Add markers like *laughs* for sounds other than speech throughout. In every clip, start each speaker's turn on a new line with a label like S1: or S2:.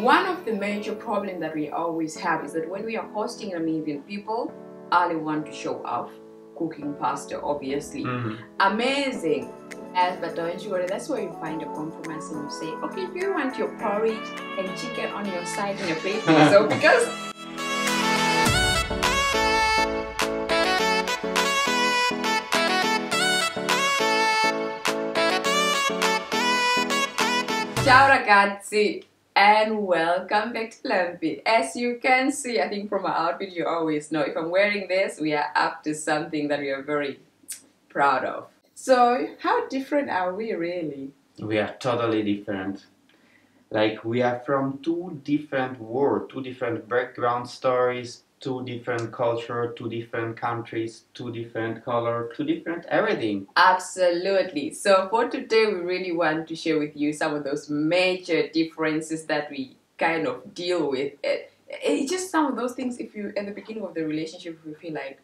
S1: one of the major problems that we always have is that when we are hosting Namibian people, only want to show off cooking pasta, obviously.
S2: Mhm.
S1: Amazing. Yes, but don't you worry, that's where you find a compromise and you say, okay, if you want your porridge and chicken on your side and your plate, so *laughs* because Ciao ragazzi and welcome back to Lempies. As you can see, I think from my outfit you always know if I'm wearing this, we are up to something that we are very proud of. So, how different are we really?
S2: We are totally different. Like we are from two different worlds, two different background stories, two different culture, two different countries, two different color, two different everything.
S1: Absolutely. So, for today, we really want to share with you some of those major differences that we kind of deal with. It, it's just some of those things, if you, at the beginning of the relationship, we feel like,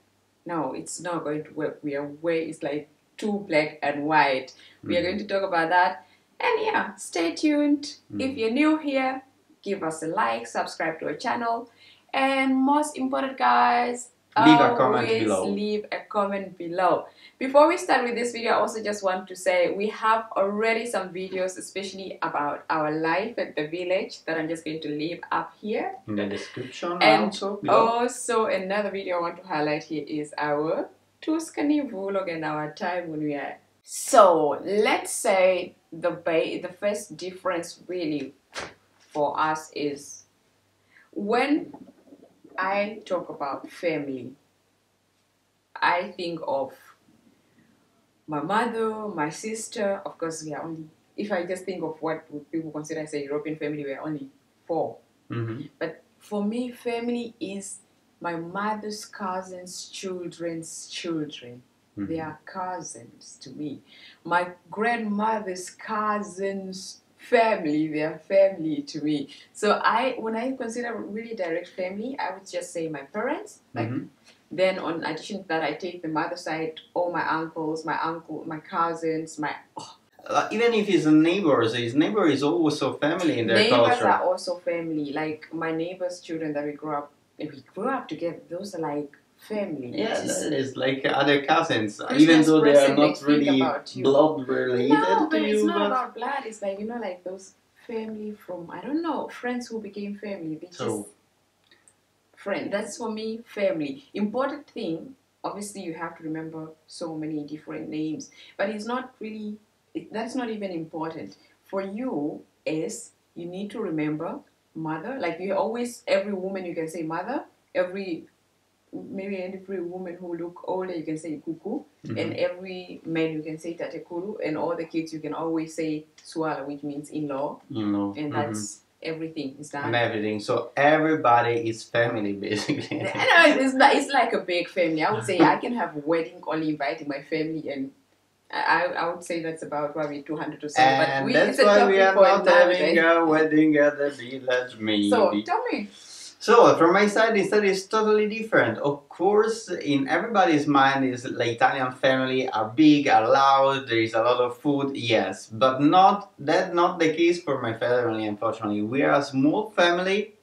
S1: no, it's not going to work. We are way, it's like too black and white. We are
S2: Mhm.
S1: going to talk about that. And yeah, stay tuned. If you're new here, give us a like, subscribe to our channel, and most important, guys,
S2: Leave a comment below.
S1: Leave a comment below. Before we start with this video, I also just want to say we have already some videos, especially about our life at the village, that I'm just going to leave up here.
S2: In the description
S1: And
S2: also below.
S1: Also, another video I want to highlight here is our Tuscany vlog and our time when we are. So let's say the ba- the first difference really for us is when I talk about family, I think of my mother, my sister. Of course, we are only. If I just think of what people consider as a European family, we are only four.
S2: Mhm.
S1: But for me, family is my mother's cousins' children's children.
S2: Mhm.
S1: They are cousins to me. My grandmother's cousins' family, they are family to me. So I, when I consider really direct family, I would just say my parents. Like
S2: Mhm.
S1: then, on addition to that, I take the mother side, all my uncles, my uncle, my cousins, my
S2: Uh, even if he's a neighbor, his neighbor is also family in their
S1: neighbors
S2: culture.
S1: are also family. Like my neighbors' children that we grew up, we grew up together. Those are like family.
S2: Yeah,
S1: It's-
S2: that is like other cousins, even though they are not really blood related
S1: no,
S2: to
S1: but it's
S2: you.
S1: not
S2: but
S1: about blood. It's like you know, like those family from I don't know friends who became family. They just
S2: So-
S1: friend. That's for me family. Important thing. Obviously, you have to remember so many different names, but it's not really. It, that's not even important for you. Is you need to remember mother. Like you always, every woman you can say mother. Every maybe every woman who look older you can say kuku
S2: Mhm.
S1: and every man you can say tatekuru and all the kids you can always say swala which means in-law
S2: you know,
S1: and
S2: mhm.
S1: that's everything is
S2: and
S1: done
S2: everything. So everybody is family basically. *laughs*
S1: Know it's, like, it's like a big family i would say i can have a wedding only inviting my family and I, I would say that's about probably 200 or so but
S2: and
S1: we,
S2: that's
S1: it's a
S2: why we are not having a wedding at the village, maybe.
S1: so tell me
S2: So from my side, instead is totally different. Of course, in everybody's mind is the Italian family are big, are loud. There is a lot of food, yes, but not that not the case for my family. Unfortunately, we are a small family,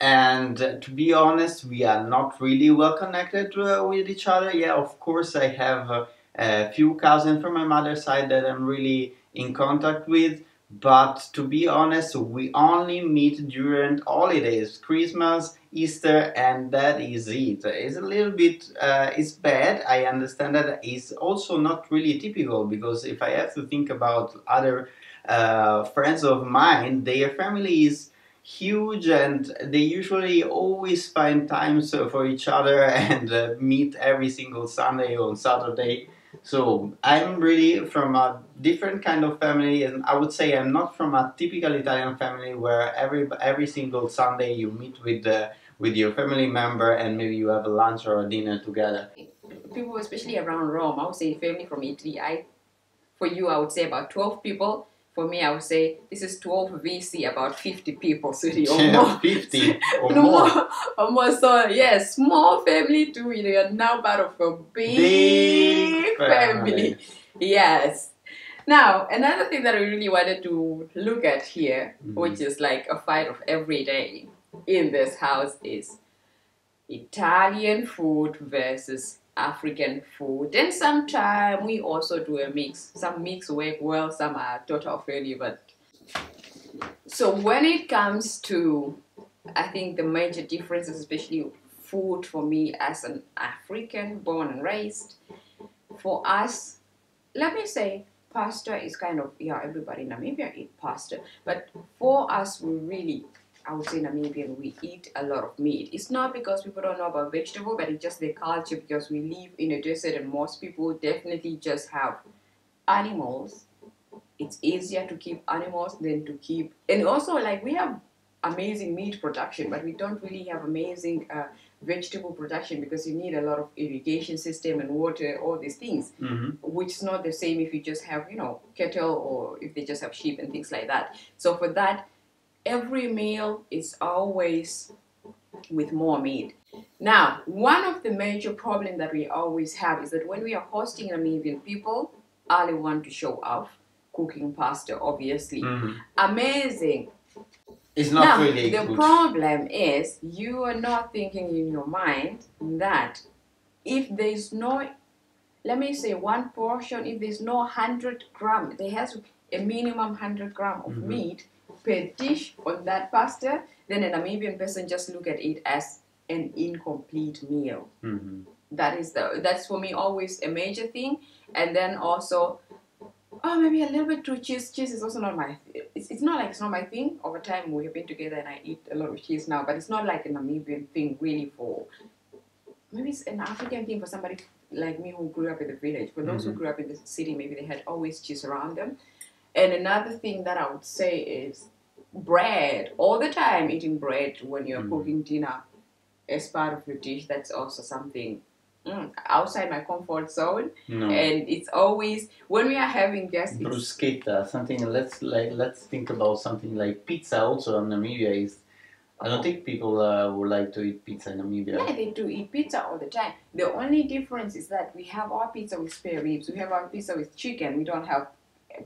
S2: and to be honest, we are not really well connected uh, with each other. Yeah, of course, I have a few cousins from my mother's side that I'm really in contact with but to be honest we only meet during holidays christmas easter and that is it. It's a little bit uh, it's bad. I understand that it's also not really typical because if i have to think about other uh, friends of mine their family is huge and they usually always find times for each other *laughs* and uh, meet every single sunday or saturday so I'm really from a different kind of family, and I would say I'm not from a typical Italian family where every every single Sunday you meet with the with your family member and maybe you have a lunch or a dinner together.
S1: people especially around rome i would say family from italy i for you i would say about 12 people for me i would say this is 12 vc about 50 people so the *laughs* almost *laughs*
S2: Fifty *laughs* or
S1: no
S2: more.
S1: more, almost so yes, small family too. You are now part of a big,
S2: Big
S1: family.
S2: family.
S1: Yes. Now, another thing that I really wanted to look at here,
S2: Mhm.
S1: which is like a fight of every day in this house, is Italian food versus African food. And sometimes we also do a mix. Some mix work well, some are total failure. But so when it comes to, I think the major differences, especially food for me as an African born and raised, for us, let me say pasta is kind of yeah everybody in Namibia eat pasta but for us we really I would say Namibian we eat a lot of meat. It's not because people don't know about vegetable but it's just the culture because we live in a desert and most people definitely just have animals. It's easier to keep animals than to keep and also like we have amazing meat production but we don't really have amazing uh, vegetable production because you need a lot of irrigation system and water all these things
S2: hmm
S1: which is not the same if you just have you know cattle or if they just have sheep and things like that. So for that every meal is always with more meat now one of the major problems that we always have is that when we are hosting namibian people they want to show off cooking pasta obviously
S2: hmm
S1: amazing
S2: It's not
S1: now,
S2: really
S1: the
S2: good.
S1: problem is you are not thinking in your mind that if there's no, let me say one portion, if there's no 100 gram, there has a minimum 100 gram of
S2: Mhm.
S1: meat per dish on that pasta, then a Namibian person just look at it as an incomplete meal.
S2: Mhm.
S1: that is the that's for me always a major thing. And then also oh maybe a little bit too cheese. Cheese is also not my it's, it's not like it's not my thing. Over time we have been together and i eat a lot of cheese now but it's not like a namibian thing really for maybe it's an african thing for somebody like me who grew up in the village. For those who
S2: Mhm.
S1: grew up in the city maybe they had always cheese around them. And another thing that i would say is bread all the time eating bread when you're
S2: Mhm.
S1: cooking dinner as part of your dish that's also something mm, outside my comfort zone
S2: No.
S1: and it's always when we are having guests
S2: bruschetta, something. Let's like let's think about something like pizza. Also, in Namibia is. I don't think people uh, would like to eat pizza in Namibia.
S1: yeah they do eat pizza all the time the only difference is that we have our pizza with spare ribs we have our pizza with chicken we don't have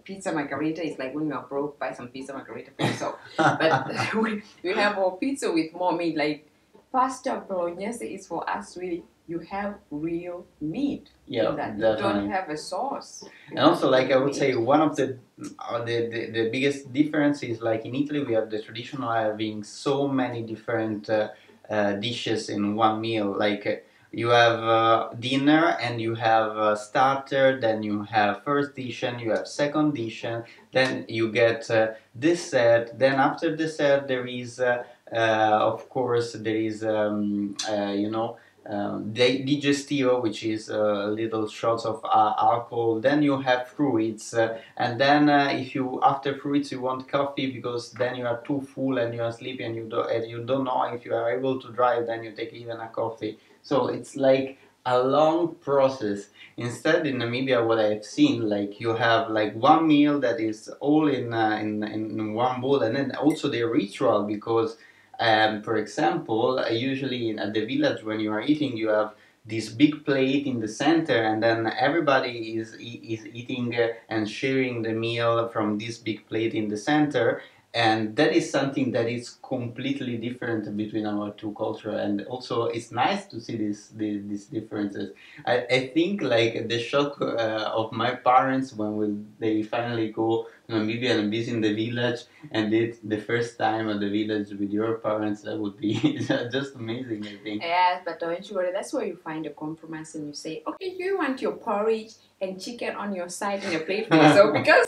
S1: pizza margarita is like when we are broke buy some pizza margarita for yourself *laughs* but *laughs* we, we have our pizza with more meat like pasta bolognese is for us really you have real meat
S2: yeah,
S1: that you
S2: definitely.
S1: don't have a sauce
S2: And also, like I would
S1: meat.
S2: say, one of the, uh, the, the the biggest difference is like in Italy we have the traditional having so many different uh, uh, dishes in one meal. Like uh, you have uh, dinner and you have uh, starter, then you have first dish and you have second dish, and then you get uh, dessert. Then after dessert there is, uh, uh, of course, there is um, you know um, digestivo, which is uh, little shots of uh, alcohol. Then you have fruits, uh, and then if you after fruits you want coffee because then you are too full and you are sleepy and you don't and you don't know if you are able to drive. Then you take even a coffee. So it's like a long process. Instead, in Namibia, what I've seen, like you have like one meal that is all in uh, in, in one bowl, and then also the ritual because um, for example, uh, usually in, at the village when you are eating, you have this big plate in the center, and then everybody is is eating uh, and sharing the meal from this big plate in the center. And that is something that is completely different between our two cultures, and also it's nice to see this, the these differences. I, I think like the shock uh, of my parents when will they finally go to Namibia and visit the village and the first time at the village with your parents, that would be *laughs* just amazing, I think.
S1: Yes, but don't you worry. That's where you find a compromise and you say, okay, you want your porridge and chicken on your side in your plate *laughs* for yourself because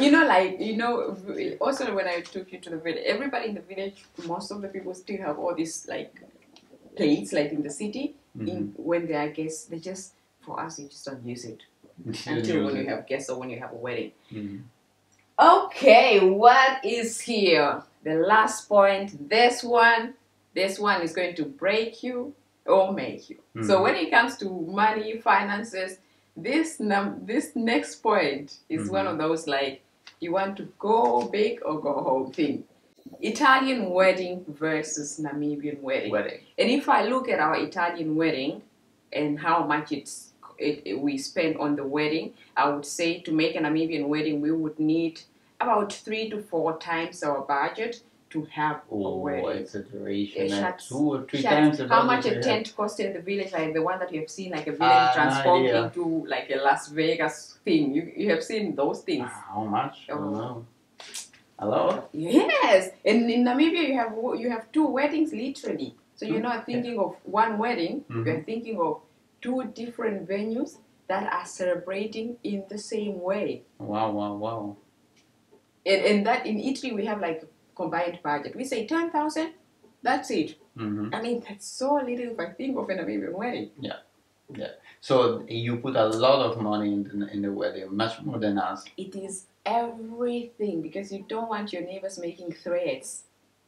S1: you know, like you know, also when I took you to the village, everybody in the village, most of the people still have all these like plates, like in the city. In when they are guests, they just for us, you just don't use it *laughs* until when you have guests or when you have a wedding.
S2: Mhm.
S1: Okay, what is here? The last point. This one, this one is going to break you or make you. So
S2: Mhm.
S1: when it comes to money, finances, this num this next point is one mm-hmm. of those like you want to go big or go home thing. Italian wedding versus Namibian wedding.
S2: Wedding.
S1: And if I look at our Italian wedding and how much it's it, it- we spend on the wedding, I would say to make a Namibian wedding, we would need about three to four times our budget to have a
S2: Oh,
S1: wedding.
S2: exaggeration.
S1: Yeah,
S2: uh,
S1: shucks.
S2: two or three
S1: Shucks,
S2: times
S1: how much a tent cost in the village, like the one that you have seen, like a village
S2: Ah,
S1: transformed
S2: yeah.
S1: into like a Las Vegas thing. You you have seen those things.
S2: How much? I don't
S1: Oh.
S2: know. A lot?
S1: Yes, and in Namibia you have you have two weddings literally. So you're not
S2: Okay.
S1: thinking of one wedding.
S2: Mhm.
S1: You're thinking of two different venues that are celebrating in the same way.
S2: Wow, wow, wow.
S1: And, and that in Italy we have like combined budget. We say ten thousand. That's it.
S2: hmm
S1: I mean that's so little if I think of in a Namibian wedding. Yeah. Yeah.
S2: So you put a lot of money in the, in the wedding, much more than us.
S1: It is everything because you don't want your neighbors making threats.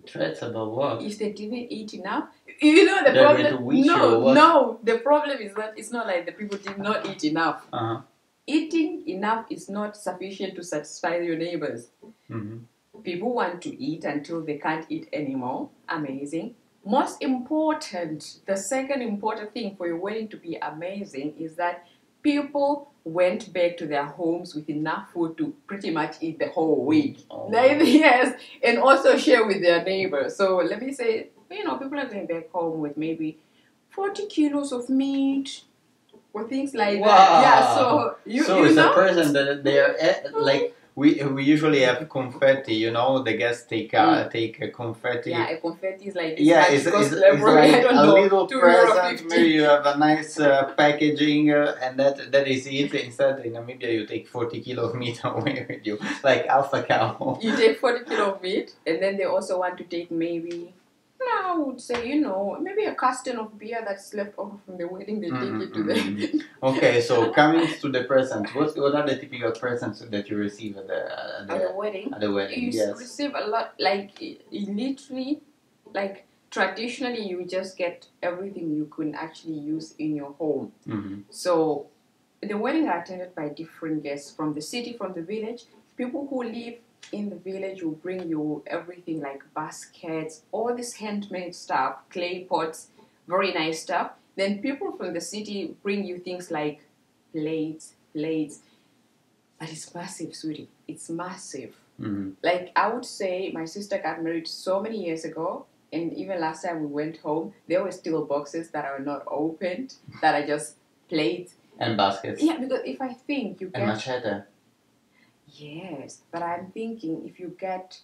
S2: Threats about what?
S1: if they didn't eat enough, *laughs* you know the
S2: They're
S1: problem.
S2: to witch you or
S1: no, no. The problem is that it's not like the people did not eat enough.
S2: Uh-huh.
S1: Eating enough is not sufficient to satisfy your neighbors.
S2: hmm
S1: People want to eat until they can't eat anymore. Amazing. Most important, the second important thing for your wedding to be amazing is that people went back to their homes with enough food to pretty much eat the whole week.
S2: Oh. *laughs*
S1: Yes, and also share with their neighbors. So let me say, you know, people are going back home with maybe 40 kilos of meat or things like that. Yeah, so you,
S2: so
S1: you
S2: it's
S1: know?
S2: a person that they are like we we usually have confetti. You know, the guests take uh, take a confetti.
S1: yeah, a confetti is like
S2: Yeah, it's, it's, it's like a
S1: know,
S2: little present. Maybe you have a nice uh, packaging, uh, and that that is it. Instead, in Namibia, you take 40 kilo of meat *laughs* away with you, like alpha cow.
S1: You take 40 kilo of meat, and then they also want to take maybe, no, I would say, you know, maybe a carton of beer that's left over from the wedding, they take it to
S2: Mm,
S1: them. *laughs*
S2: Okay, so coming to the presents, what what are the typical presents that you receive at the at
S1: At the
S2: the,
S1: wedding,
S2: at the wedding?
S1: you
S2: Yes.
S1: receive a lot, like, literally, like, traditionally, you just get everything you can actually use in your home.
S2: hmm
S1: So the wedding are attended by different guests from the city, from the village. People who live in the village will bring you everything like baskets, all this handmade stuff, clay pots, very nice stuff. Then people from the city bring you things like plates, plates. But it's massive, sweetie. It's massive.
S2: hmm
S1: Like I would say, my sister got married so many years ago, and even last time we went home, there were still boxes that are not opened, that are just plates.
S2: And baskets.
S1: Yeah, because if I think you
S2: can,
S1: And
S2: machete.
S1: Yes, but I'm thinking if you get,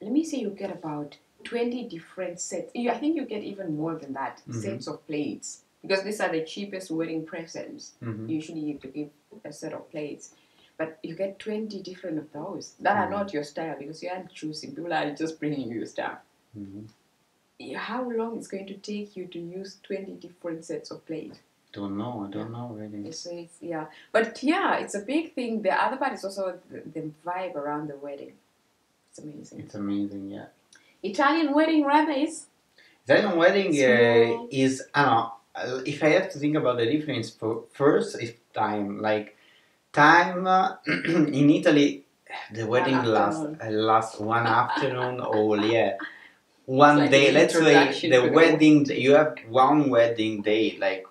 S1: let me say you get about twenty different sets. You, I think you get even more than that
S2: Mhm.
S1: sets of plates because these are the cheapest wedding presents.
S2: hmm
S1: Usually you to give a set of plates. But you get 20 different of those that are
S2: Mhm.
S1: not your style because you aren't choosing. People are just bringing you stuff.
S2: hmm
S1: How long is going to take you to use 20 different sets of plates?
S2: Don't know. I don't know really.
S1: So it's, yeah. But yeah, it's a big thing. The other part is also the, the vibe around the wedding. It's amazing.
S2: It's amazing. Yeah.
S1: Italian wedding rather is
S2: Italian wedding uh, is I know. If I have to think about the difference, for first is time. Like time uh, *clears throat* in Italy, the wedding lasts uh, lasts one *laughs* afternoon. Oh yeah, one
S1: like
S2: day. Let's say
S1: introduction
S2: the
S1: to the-
S2: wedding. You have one wedding day, like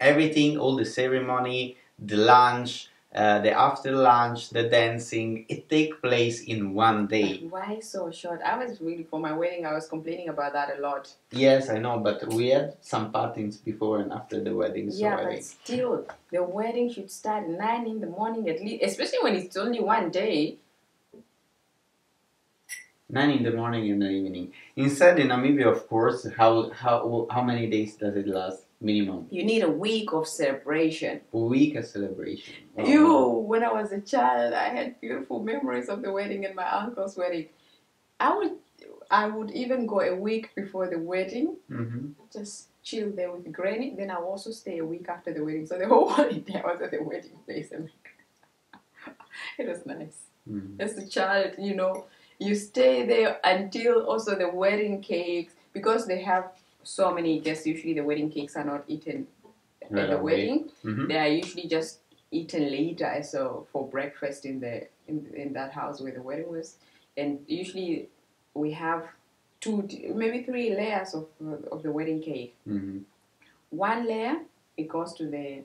S2: everything, all the ceremony, the lunch, uh, the after lunch, the dancing. It take place in one day.
S1: Why so short? I was really for my wedding. I was complaining about that a lot.
S2: Yes, I know, but we had some parties before and after the wedding, so
S1: yeah, but still, the wedding should start nine in the morning at least, especially when it's only one day.
S2: nine in the morning and the evening. Instead, in Namibia, of course, how how how many days does it last? Minimum
S1: You need a week of celebration.
S2: a week of celebration. Wow.
S1: You, when I was a child, I had beautiful memories of the wedding and my uncle's wedding. I would, I would even go a week before the wedding,
S2: Mhm.
S1: just chill there with granny. Then I also stay a week after the wedding. So the whole *laughs* holiday I was at the wedding place, and *laughs* it was nice.
S2: Mhm.
S1: As a child, you know, you stay there until also the wedding cakes because they have so many guests. Usually, the wedding cakes are not eaten
S2: Right
S1: at the wedding.
S2: Mhm.
S1: They are usually just eaten later, so for breakfast in the in, in that house where the wedding was. And usually, we have two, maybe three layers of of the wedding cake.
S2: Mhm.
S1: One layer it goes to the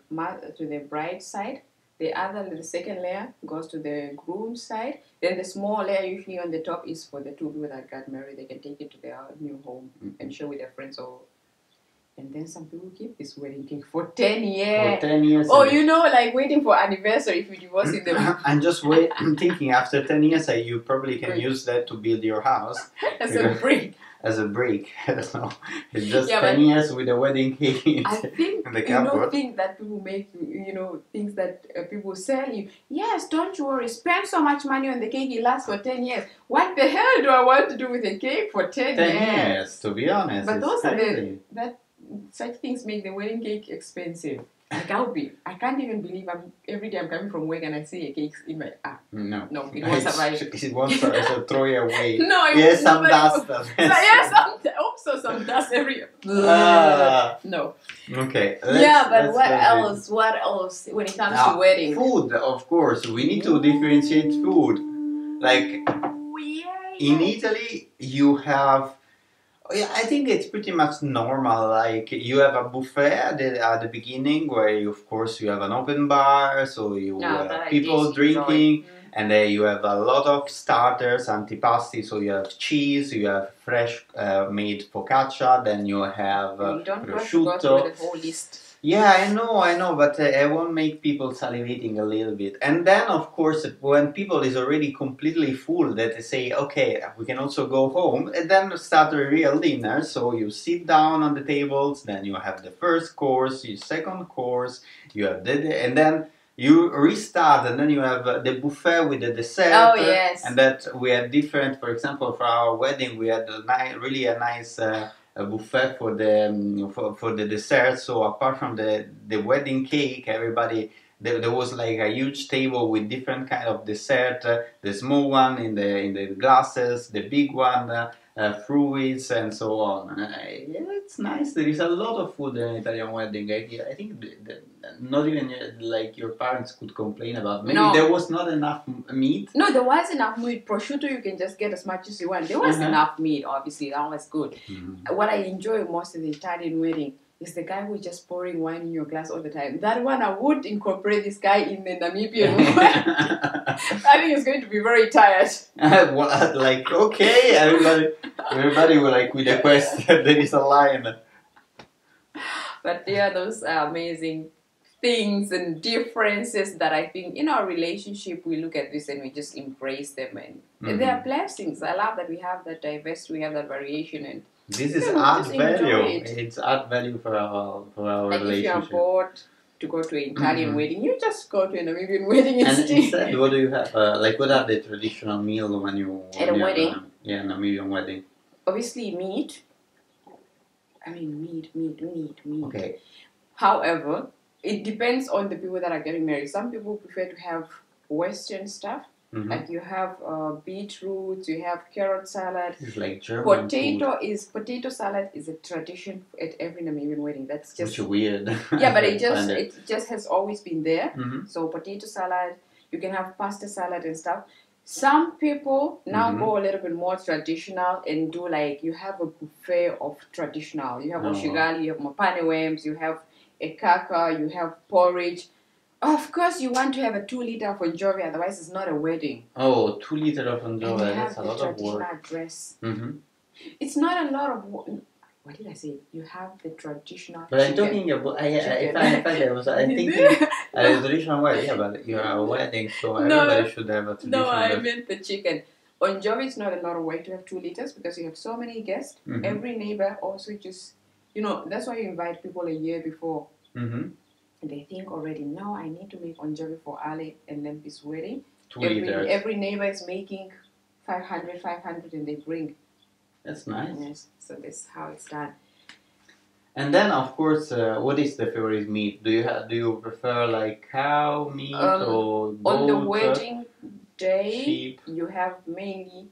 S1: to the bride side. The other, the second layer, goes to the groom side. Then the small layer, usually on the top, is for the two people that got married. They can take it to their new home and share with their friends. Or, and then some people keep this wedding cake for ten years.
S2: For ten years.
S1: Oh, you know, like waiting for anniversary if you divorce in the *laughs*
S2: I'm just wait. *clears throat* I'm thinking after ten years, uh, you probably can
S1: Brick.
S2: use that to build your house *laughs*
S1: as a brick. *laughs*
S2: as a brick. I don't know. It's just
S1: Yeah,
S2: ten years with a wedding cake. in
S1: I think
S2: the
S1: you know things that people make you know things that uh, people sell you. Yes, don't you worry. Spend so much money on the cake; it lasts for ten years. What the hell do I want to do with a cake for ten years?
S2: years, to be honest.
S1: But those are the- That such things make the wedding cake expensive. Like I'll be, I can't even believe I'm every day I'm coming from work and I see a cake in my ah
S2: No.
S1: no it *laughs* won't survive.
S2: It won't survive. So throw it away. *laughs*
S1: No, it
S2: Yes, some dust. *laughs*
S1: So, yeah, some also some dust every.
S2: Ah,
S1: no.
S2: okay.
S1: yeah, but what else? What else when it comes
S2: Now,
S1: to wedding?
S2: Food, of course. We need to differentiate food. Like
S1: Ooh, yeah,
S2: in. Italy, you have. Yeah, I think it's pretty much normal. Like you have a buffet at the, at the beginning, where you, of course you have an open bar, so you
S1: No,
S2: have people drinking,
S1: enjoy. Mm.
S2: and then you have a lot of starters, antipasti. So you have cheese, you have fresh uh, made focaccia, then you have uh,
S1: you don't go to go
S2: prosciutto.
S1: Through the whole list.
S2: Yeah, I know, I know, but uh, I won't make people salivating a little bit. And then, of course, when people is already completely full, that they say, okay, we can also go home, and then start a real dinner. So you sit down on the tables, then you have the first course, your second course, you have the, and then you restart, and then you have uh, the buffet with the dessert.
S1: Oh, yes.
S2: And that we had different. For example, for our wedding, we had a ni- really a nice. Uh, a buffet for the um, for, for the dessert. So apart from the the wedding cake, everybody there, there was like a huge table with different kind of dessert. Uh, the small one in the in the glasses, the big one, uh, fruits, and so on. Uh, yeah, it's nice. There is a lot of food in an Italian wedding. I, I think the, the, not even uh, like your parents could complain about. Maybe
S1: No.
S2: there was not enough meat.
S1: No, there was enough meat. Prosciutto, you can just get as much as you want. There was
S2: Uh-huh.
S1: enough meat, obviously. That was good. What I enjoy most in the Italian wedding is the guy who's just pouring wine in your glass all the time. That one, I would incorporate this guy in the Namibian. *laughs* I think he's going to be very tired. *laughs*
S2: what, like okay, everybody, everybody will like with a question. *laughs* there is a line.
S1: But yeah, those are amazing things and differences that I think in our relationship we look at this and we just embrace them and, and they
S2: Mm-hmm.
S1: are blessings. I love that we have that diversity, we have that variation and
S2: This is
S1: Yeah,
S2: add value.
S1: it.
S2: It's add value for our for our
S1: like if you are
S2: relationship.
S1: bored to go to an *clears throat* Italian wedding, you just go to a Namibian *laughs* wedding
S2: And
S1: instead.
S2: instead, what do you have? Uh, like, what are the traditional meal when you
S1: At a
S2: you have
S1: wedding?
S2: yeah, Namibian wedding.
S1: Obviously meat. I mean meat, meat, meat, meat.
S2: Okay.
S1: However, it depends on the people that are getting married. Some people prefer to have Western stuff.
S2: Mhm.
S1: Like you have uh, beetroot, you have carrot salad.
S2: It's like German
S1: Potato is potato salad is a tradition at every Namibian wedding. That's just
S2: which weird. *laughs*
S1: yeah, but it *laughs* just it just has always been there.
S2: Mhm.
S1: So potato salad, you can have pasta salad and stuff. Some people now
S2: Mhm.
S1: go a little bit more traditional and do like you have a buffet of traditional. You have
S2: Oh.
S1: oshigali, you have mopane worms, you have a kaka, you have porridge. Of course, you want to have a two liter of Jovi, otherwise it's not a wedding.
S2: Oh, two liter of
S1: and you
S2: Anjova.
S1: have
S2: That's a lot of
S1: traditional
S2: work.
S1: dress.
S2: hmm
S1: It's not a lot of. wo- What did I say? You have the traditional.
S2: But I'm
S1: chicken.
S2: talking about. I, I, I, if I, *laughs* I was, I'm thinking. Uh, traditional wedding, yeah, but you're a wedding, so
S1: No.
S2: everybody should have a traditional
S1: No, I meant the chicken. On Jovi, it's not a lot of work to have two liters because you have so many guests.
S2: Mhm.
S1: Every neighbor also just, you know, that's why you invite people a year before.
S2: Mm-hmm.
S1: And they think already, no, I need to make on Jovi for Ali and Lempis wedding.
S2: Two
S1: every, every neighbor is making 500, 500 and they bring.
S2: That's nice.
S1: Yes, so that's how it's done.
S2: And then, of course, uh, what is the favorite meat? Do you have? Do you prefer like cow meat
S1: Um,
S2: or goat?
S1: On the
S2: uh,
S1: wedding day,
S2: sheep?
S1: you have mainly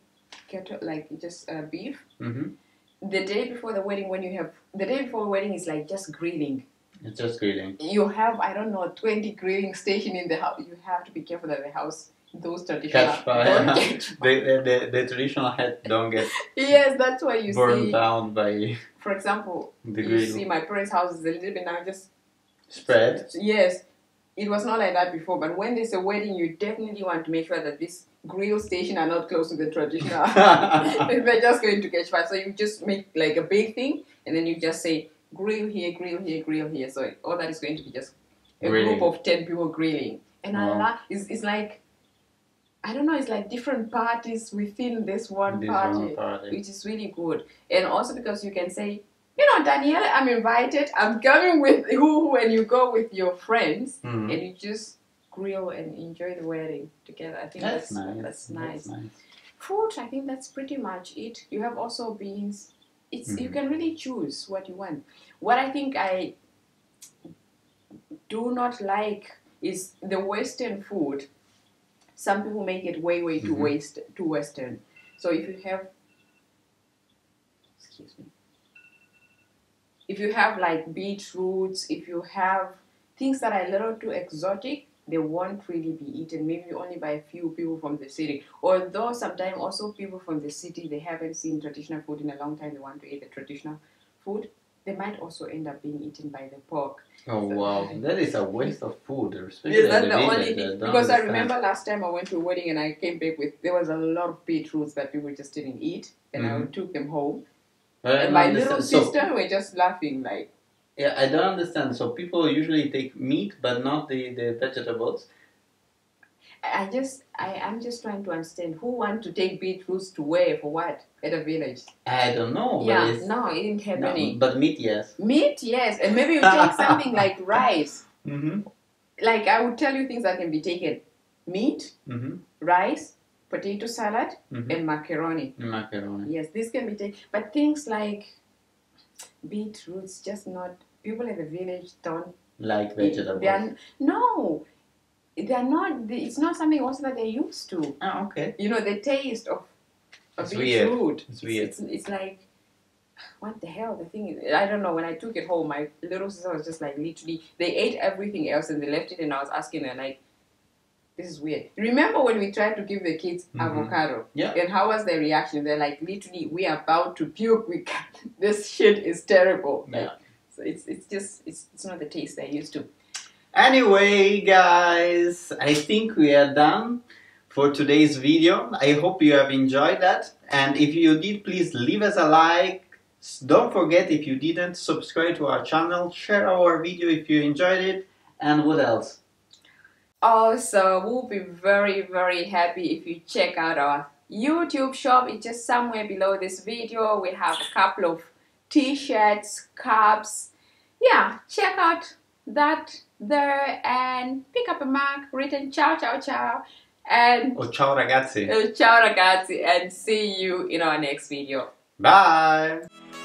S1: cattle, like just uh, beef.
S2: Mm-hmm.
S1: The day before the wedding, when you have the day before the wedding is like just grilling.
S2: It's just grilling.
S1: You have I don't know twenty grilling station in the house. You have to be careful that the house those traditional
S2: Catch fire.
S1: don't catch *laughs*
S2: The, the, the, the traditional head don't get *laughs*
S1: Yes, that's why you
S2: burned
S1: see.
S2: down by
S1: For example,
S2: the
S1: you
S2: grill.
S1: see my parents' house is a little bit now just
S2: Spread.
S1: Yes, it was not like that before. But when there's a wedding, you definitely want to make sure that this grill station are not close to the traditional. *laughs* They're just going to catch fire. So you just make like a big thing, and then you just say grill here, grill here, grill here. So all that is going to be just a
S2: Grilling.
S1: group of ten people grilling, and
S2: Wow.
S1: Allah it's, it's like. I don't know, it's like different parties within this one
S2: This
S1: party
S2: one party.
S1: which is really good. And also because you can say, you know, Danielle, I'm invited. I'm coming with who when you go with your friends
S2: Mhm.
S1: and you just grill and enjoy the wedding together. I think
S2: That's,
S1: that's
S2: nice.
S1: That's nice.
S2: nice.
S1: Food, I think that's pretty much it. You have also beans. It's you
S2: Mhm.
S1: can really choose what you want. What I think I do not like is the Western food. Some people make it way way too
S2: Mhm.
S1: waste too Western. So if you have excuse me. If you have like beetroots, if you have things that are a little too exotic, they won't really be eaten. Maybe only by a few people from the city. Although sometimes also people from the city they haven't seen traditional food in a long time, they want to eat the traditional food. They might also end up being eaten by the pork.
S2: Oh wow, that is a waste of food. Especially
S1: Yes, that's
S2: the
S1: the only thing. Because I remember last time I went to a wedding and I came back with there was a lot of beetroots that people just didn't eat, and I
S2: Mhm.
S1: took them home.
S2: I
S1: and my little
S2: understand. So-
S1: sister were just laughing like,
S2: Yeah, I don't understand. So people usually take meat, but not the, the vegetables.
S1: I just I am just trying to understand who want to take beetroots to where for what at a village.
S2: I don't know.
S1: Yeah, no, it didn't have
S2: no,
S1: any
S2: but meat, yes.
S1: meat. Yes, and maybe you take *laughs* something like rice.
S2: Mm-hmm.
S1: Like I would tell you things that can be taken: meat,
S2: Mm-hmm.
S1: rice, potato salad,
S2: Mhm.
S1: and macaroni.
S2: Macaroni.
S1: Yes, this can be taken, but things like beetroots just not. People in the village don't
S2: Like
S1: They
S2: vegetables.
S1: are, no, they're not. they- It's not something also that they're used to.
S2: Ah, okay.
S1: You know, the taste of a
S2: It's weird.
S1: beetroot.
S2: It's weird.
S1: It's, it's like, what the hell? The thing is, I don't know. When I took it home, my little sister was just like, literally, they ate everything else and they left it, and I was asking her like. This is weird. Remember when we tried to give the kids
S2: Mhm.
S1: avocado?
S2: Yeah.
S1: And how was their reaction? They're like, literally, we are about to puke. We can't. *laughs* This shit is terrible. Like,
S2: Yeah.
S1: So it's it's just it's it's not the taste they're used to.
S2: Anyway, guys, I think we are done for today's video. I hope you have enjoyed that. And if you did, please leave us a like. Don't forget, if you didn't, subscribe to our channel, share our video if you enjoyed it. And what else?
S1: Also, we'll be very, very happy if you check out our YouTube shop. It's just somewhere below this video. We have a couple of t-shirts, cups. Yeah, check out that there and pick up a mug written ciao ciao ciao and
S2: Oh, ciao ragazzi.
S1: uh, ciao ragazzi and see you in our next video.
S2: Bye.